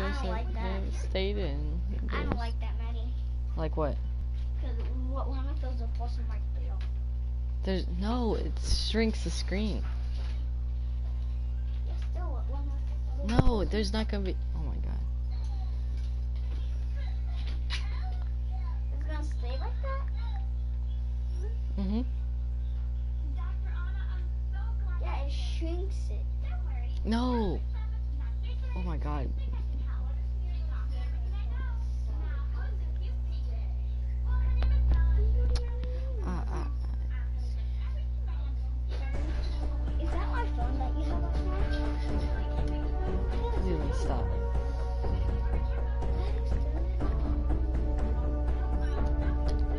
don't have like that. they stayed in. I don't like that, Maddie. Like what? Because what one of those are plus and like zero. There's no. It shrinks the screen. Yeah, still what one of those No, there's not gonna be. Oh my god. It's gonna stay like that? Mhm. Yeah, it shrinks it. No. Oh my god.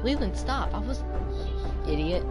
Leland, stop. I was. Idiot.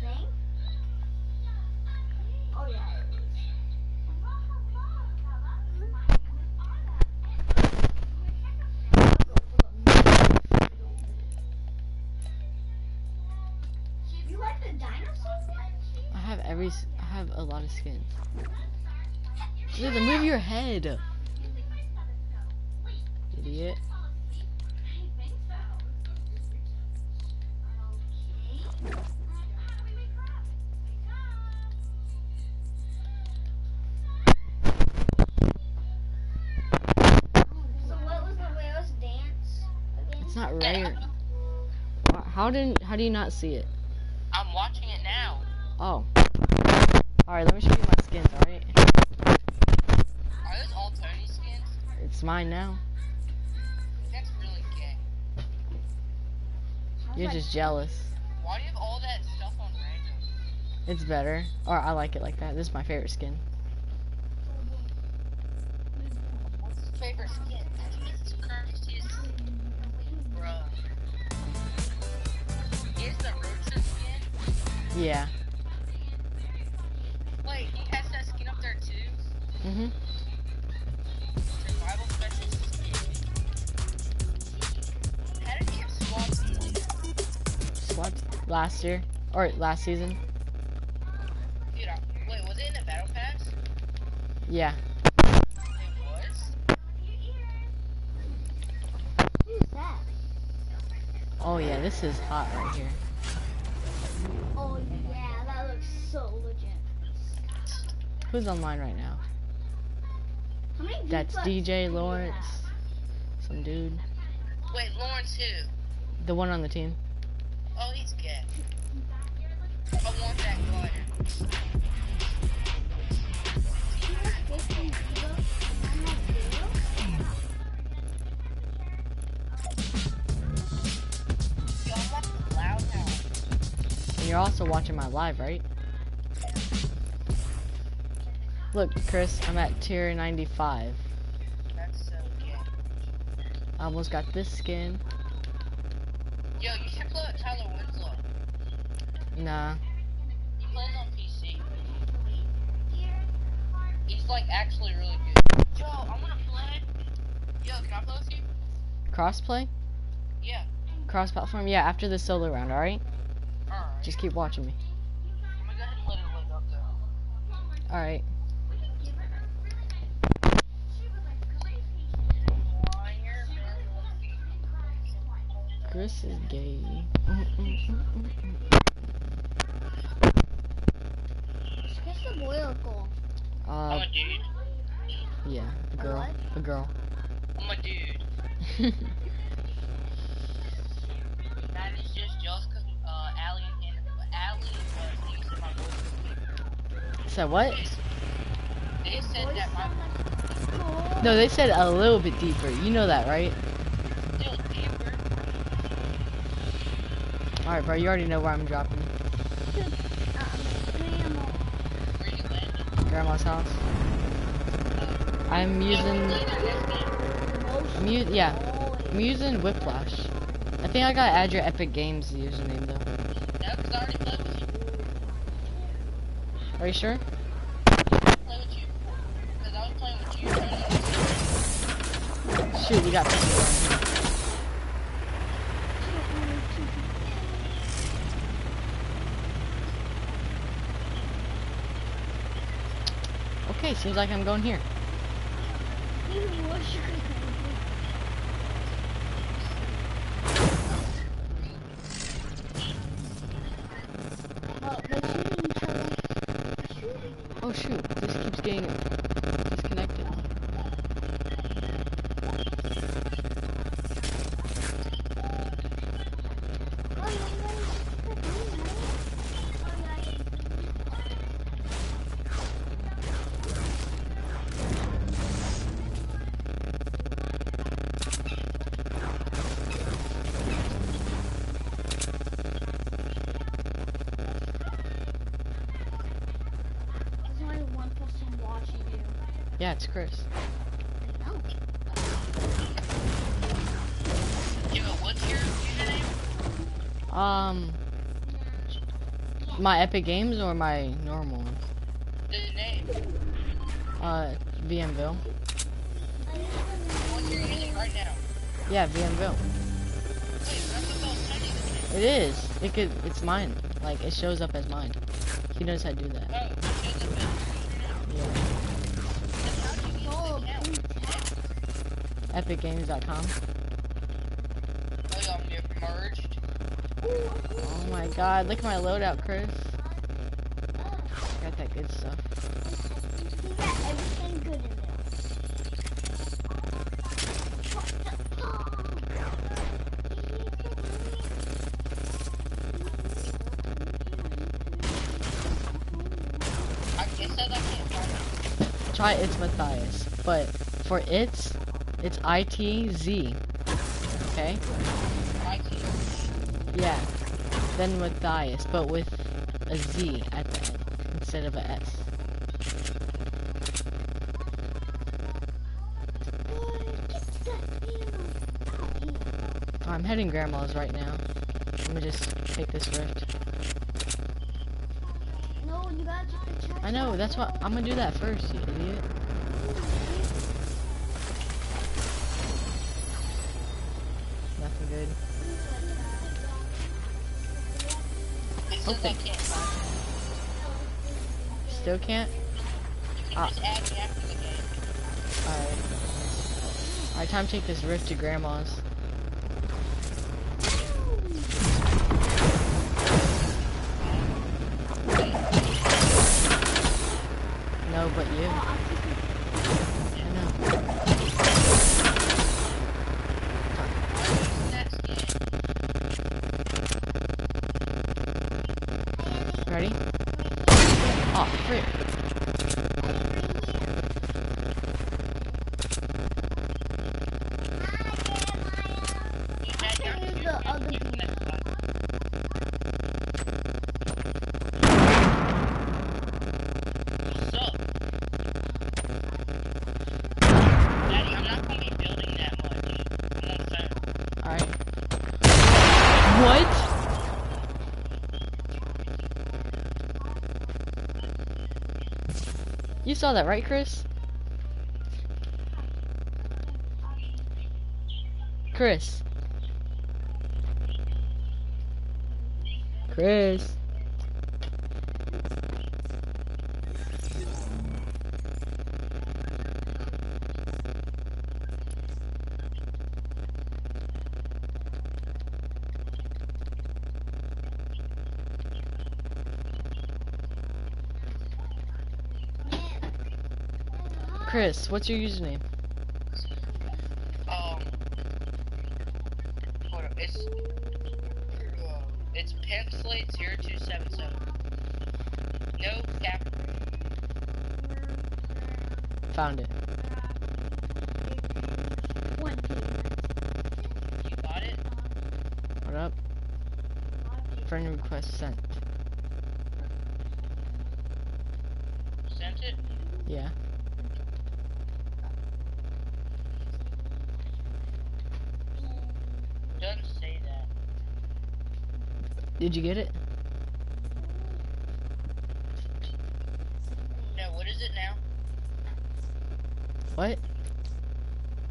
Thing? Oh yeah, it is. You like the dinosaur? I have every. I have a lot of skins. Move your head. Idiot. Again? It's not rare. Wha- How did? How do you not see it? I'm watching it now. Oh. Alright, let me show you my skins, alright? Are those all Tony skins? It's mine now. That's really gay. How's You're just jealous. Why do you have all that stuff on random? It's better. Or I like it like that. This is my favorite skin. Yeah. Wait, he has that skin up there too? Mm-hmm. Survival Specialist skin. How did he have swap Swapped last year. Or last season. Dude, wait, was it in the Battle Pass? Yeah. It was? Who's that? Oh yeah, this is hot right here. Oh yeah, that looks so legit. Who's online right now? How many That's DJ Lawrence. have? Some dude. Wait, Lawrence who? The one on the team. Oh, he's gay. I want that glider. You're also watching my live, right? Look, Chris, I'm at tier 95. That's so gay. I almost got this skin. Yo, you should play with Tyler Winslow. Nah. He plays on PC. He's like actually really good. Yo, I wanna play. Yo, can I play with you? Crossplay? Yeah. Cross platform? Yeah, after the solo round, alright? Alright. Just keep watching me. I'm gonna go ahead and let it load. Alright. Chris is gay. What's the boy or a girl? I'm Uh, a dude. yeah, a girl. what? A girl. I'm a dude. That is just jealous because uh, Allie and Allie was using so what? They said that my sound like cool. No, they said a little bit deeper. You know that, right? Alright, bro, you already know where I'm dropping. To, grandma. Where you landed. Grandma's house. Oh. I'm using, I'm u- yeah, I'm using Whiplash. I think I gotta add your Epic Games username though. No, because I already played with you. Are you sure? Play with you. Because I was playing with you. Tony. Shoot, we got people. Okay, seems like I'm going here. Oh shoot, this keeps getting disconnected. There's only one person watching you. Yeah, it's Chris. Yo, what's your username? Um, my Epic Games or my normal ones? The name. Uh, vMvill. What you're using right now. Yeah, vMvill. Wait, that's what those settings It is. It could. It's mine. Like it shows up as mine. He knows how to do that. Oh, it shows up as Yeah. Then how do you use the account? EpicGames.com. Oh, y'all merged? Oh my God! Look at my loadout, Chris. Got that good stuff. You got everything good in there. I, it says I can't find it. Try it's Matthias, but for it's, it's I T Z. Okay. Yeah. Then Matthias, but with a Z at the end instead of a S. I'm heading grandma's right now. Let me just take this rift. No, you gotta check the. I know, that's what I'm gonna do that first, you idiot. It says Okay. I can't find it. Still can't? Ah. just add me after the game. Alright. Alright, time to take this rift to grandma's. No, but you. I know. I'm using that skin. Ready? Oh, frick. You had your Here's you- the you- other you one. messed up. What's up? Daddy, I'm not gonna be building that much. I'm on phone. Alright. What? You saw that, right, Chris? Chris. Chris. Chris, what's your username? Um, hold up. It's uh, it's pimp slate zero two seven seven. No cap. Found it. You got it? What up? Friend request sent. Sent it? Yeah. Did you get it? No, what is it now? What?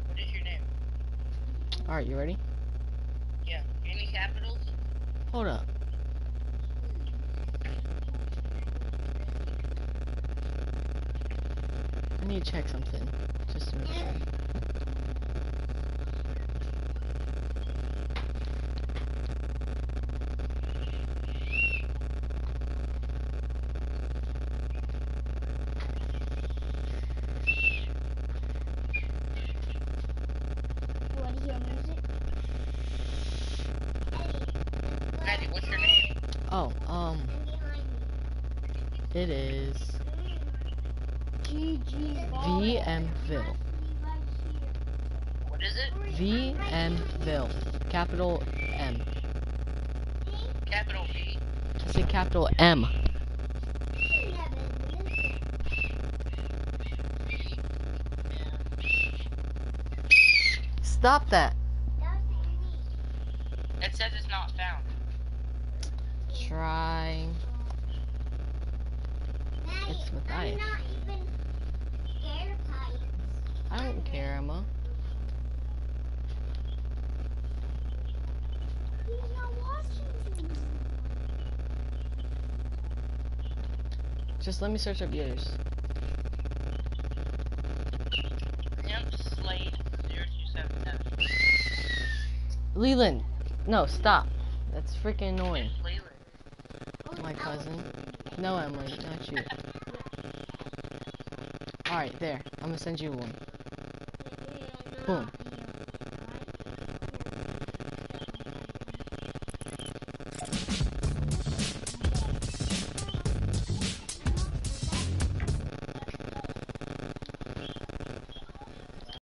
What is your name? Alright, you ready? Yeah. Any capitals? Hold up. I need to check something. Just to make sure. What is your music? Maddie, what's your name? Oh, um, And behind me. It is. vMvill. What is it? vMvill. Capital M. Capital V. I said capital. M. Stop that. It says it's not found. Try. It's with I'm ice. not even scared of heights. I don't care, Emma. He's not. Just let me search up yours. Imp Slade 0277. Leland. No, stop. That's freaking annoying. Leland. Oh, My cousin. No, Emily, not you. Alright, there. I'm gonna send you one. Boom.